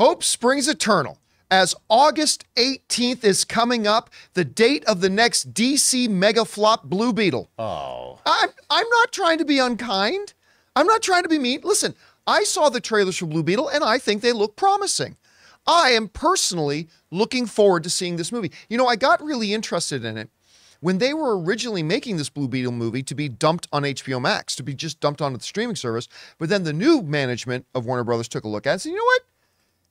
Hope springs eternal. As August 18th is coming up, the date of the next DC mega flop Blue Beetle. Oh. I'm, I'm not trying to be unkind. I'm not trying to be mean. Listen, I saw the trailers for Blue Beetle and I think they look promising. I am personally looking forward to seeing this movie. You know, I got really interested in it when they were originally making this Blue Beetle movie to be dumped on HBO Max, to be just dumped onto the streaming service. But then the new management of Warner Brothers took a look at it and said, you know what?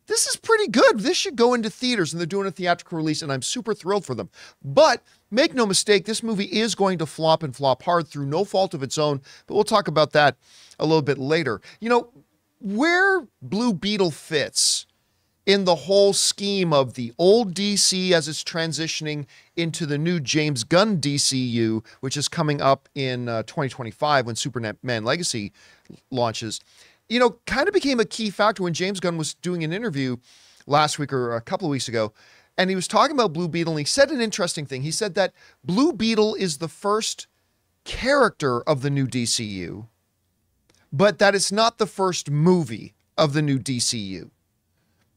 This is pretty good. This should go into theaters, and they're doing a theatrical release, and I'm super thrilled for them. But make no mistake, this movie is going to flop and flop hard through no fault of its own. But we'll talk about that a little bit later. You know, where Blue Beetle fits in the whole scheme of the old DC as it's transitioning into the new James Gunn DCU, which is coming up in uh, 2025 when Superman Legacy launches, you know, kind of became a key factor when James Gunn was doing an interview last week or a couple of weeks ago. And he was talking about Blue Beetle, and he said an interesting thing. He said that Blue Beetle is the first character of the new DCU, but that it's not the first movie of the new DCU.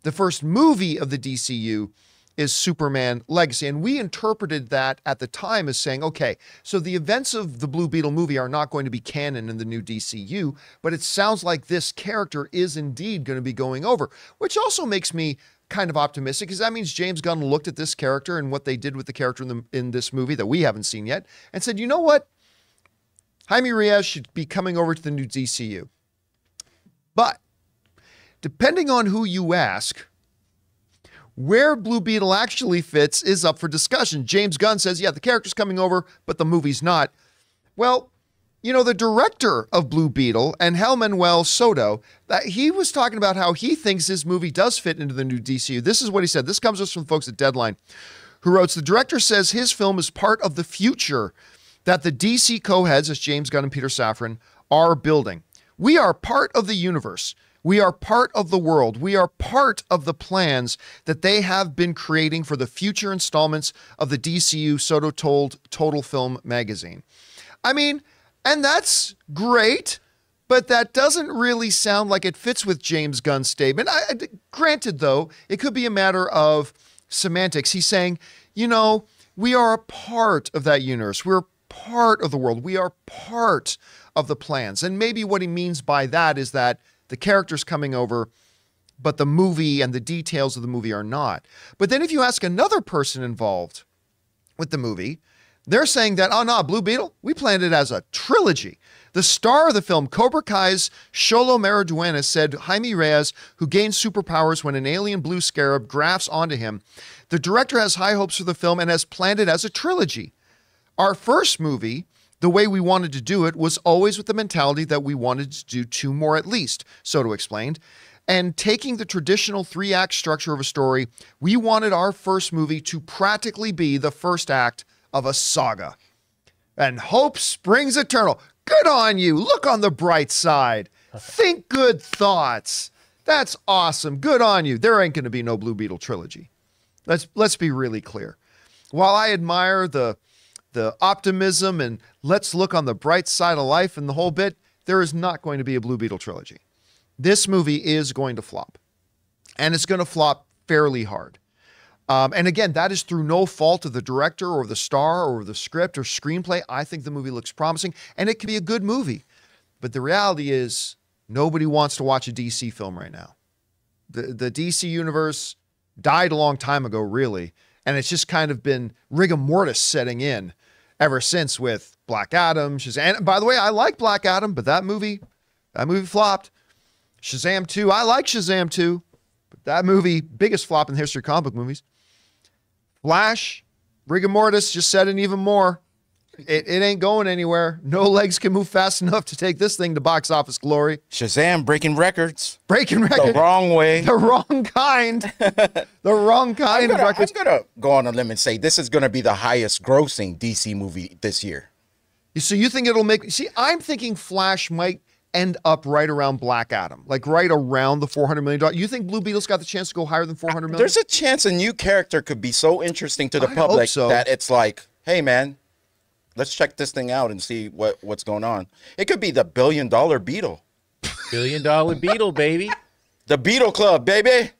The first movie of the DCU is Superman Legacy. And we interpreted that at the time as saying, okay, so the events of the Blue Beetle movie are not going to be canon in the new DCU, but it sounds like this character is indeed going to be going over, which also makes me kind of optimistic because that means James Gunn looked at this character and what they did with the character in, the, in this movie that we haven't seen yet and said, you know what? Jaime Reyes should be coming over to the new DCU. But depending on who you ask, where Blue Beetle actually fits is up for discussion. James Gunn says, yeah, the character's coming over, but the movie's not. Well, you know, the director of Blue Beetle Angel Manuel Soto, that he was talking about how he thinks his movie does fit into the new DCU. This is what he said. This comes us from folks at Deadline, who wrote, the director says his film is part of the future that the DC co-heads, as James Gunn and Peter Safran, are building. We are part of the universe. We are part of the world. We are part of the plans that they have been creating for the future installments of the DCU Soto told Total Film magazine. I mean, and that's great, but that doesn't really sound like it fits with James Gunn's statement. I, granted, though, it could be a matter of semantics. He's saying, you know, we are a part of that universe. We're part of the world. We are part of the plans. And maybe what he means by that is that the characters coming over, but the movie and the details of the movie are not. But then if you ask another person involved with the movie, they're saying that, oh no, Blue Beetle, we planned it as a trilogy. The star of the film, Cobra Kai's Xolo Maridueña, said Jaime Reyes, who gains superpowers when an alien blue scarab grafts onto him, the director has high hopes for the film and has planned it as a trilogy. Our first movie the way we wanted to do it was always with the mentality that we wanted to do two more at least, Soto explained. And taking the traditional three act structure of a story, we wanted our first movie to practically be the first act of a saga. And hope springs eternal. Good on you. Look on the bright side. Think good thoughts. That's awesome. Good on you. There ain't going to be no Blue Beetle trilogy. Let's let's be really clear. While I admire the the optimism and let's look on the bright side of life and the whole bit, there is not going to be a Blue Beetle trilogy. This movie is going to flop, and it's going to flop fairly hard. Um, and again, that is through no fault of the director or the star or the script or screenplay. I think the movie looks promising, and it can be a good movie. But the reality is, nobody wants to watch a DC film right now. The, the DC universe died a long time ago, really, and it's just kind of been rigor mortis setting in ever since with Black Adam, Shazam. And by the way, I like Black Adam, but that movie, that movie flopped. Shazam 2, I like Shazam 2, but that movie, biggest flop in the history of comic book movies. Flash, rigor mortis, just said it even more. It, it ain't going anywhere. No legs can move fast enough to take this thing to box office glory. Shazam breaking records. Breaking records. The wrong way. The wrong kind. the wrong kind I'm gonna, of records. I'm going to go on a limb and say this is going to be the highest grossing DC movie this year. You so you think it'll make. See, I'm thinking Flash might end up right around Black Adam, like right around the $400 million. You think Blue Beetle's got the chance to go higher than 400 million? There's a chance a new character could be so interesting to the I public so. that it's like, hey, man, let's check this thing out and see what what's going on. It could be the billion dollar beetle. Billion dollar beetle, baby. The Beetle Club, baby.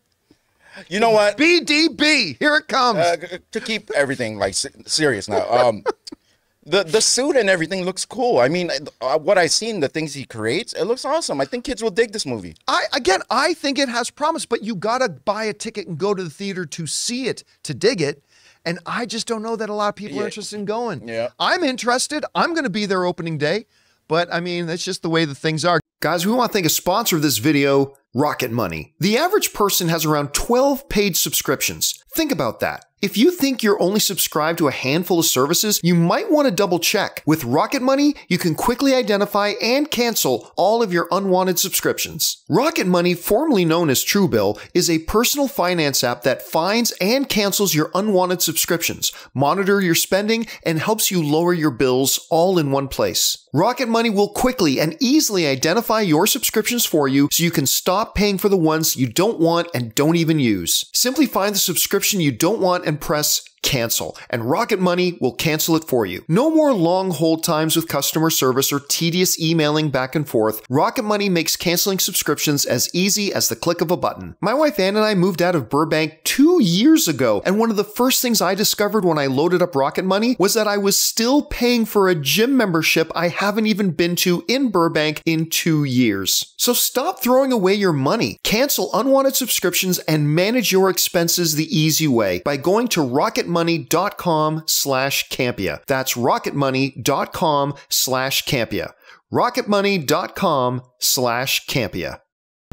You know what? BDB, here it comes. Uh, to keep everything like serious now. Um, the the suit and everything looks cool. I mean, uh, what I've seen, the things he creates, it looks awesome. I think kids will dig this movie. I again, I think it has promise, but you gotta buy a ticket and go to the theater to see it to dig it. And I just don't know that a lot of people yeah. are interested in going. Yeah, I'm interested. I'm going to be there opening day, but I mean, that's just the way the things are. Guys, we want to thank a sponsor of this video, Rocket Money. The average person has around 12 paid subscriptions. Think about that. If you think you're only subscribed to a handful of services, you might want to double check. With Rocket Money, you can quickly identify and cancel all of your unwanted subscriptions. Rocket Money, formerly known as Truebill, is a personal finance app that finds and cancels your unwanted subscriptions, monitor your spending, and helps you lower your bills all in one place. Rocket Money will quickly and easily identify your subscriptions for you so you can stop paying for the ones you don't want and don't even use. Simply find the subscription you don't want press cancel, and Rocket Money will cancel it for you. No more long hold times with customer service or tedious emailing back and forth. Rocket Money makes canceling subscriptions as easy as the click of a button. My wife Ann and I moved out of Burbank two years ago, and one of the first things I discovered when I loaded up Rocket Money was that I was still paying for a gym membership I haven't even been to in Burbank in two years. So stop throwing away your money. Cancel unwanted subscriptions and manage your expenses the easy way by going to Rocket rocketmoney.com slash Campea. That's rocketmoney.com slash Campea. rocketmoney.com slash Campea.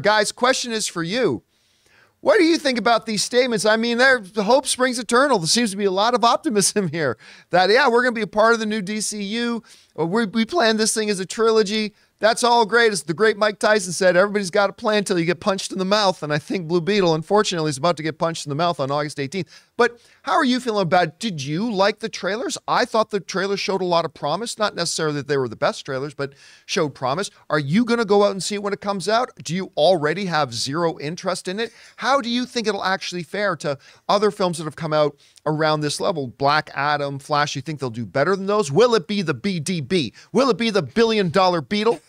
Guys, question is for you. What do you think about these statements? I mean, there hope springs eternal. There seems to be a lot of optimism here that yeah, we're going to be a part of the new DCU. Uh, we we planned this thing as a trilogy. That's all great. As the great Mike Tyson said, everybody's got a plan until you get punched in the mouth. And I think Blue Beetle, unfortunately, is about to get punched in the mouth on August 18th. But how are you feeling about it? Did you like the trailers? I thought the trailers showed a lot of promise. Not necessarily that they were the best trailers, but showed promise. Are you going to go out and see it when it comes out? Do you already have zero interest in it? How do you think it'll actually fare to other films that have come out around this level? Black Adam, Flash, you think they'll do better than those? Will it be the BDB? Will it be the billion dollar beetle?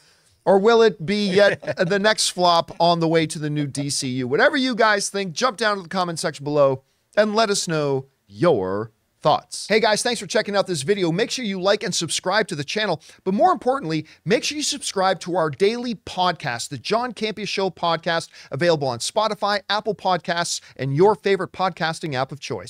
Or will it be yet the next flop on the way to the new DCU? Whatever you guys think, jump down to the comment section below and let us know your thoughts. Hey guys, thanks for checking out this video. Make sure you like and subscribe to the channel. But more importantly, make sure you subscribe to our daily podcast, the John Campea Show podcast, available on Spotify, Apple Podcasts, and your favorite podcasting app of choice.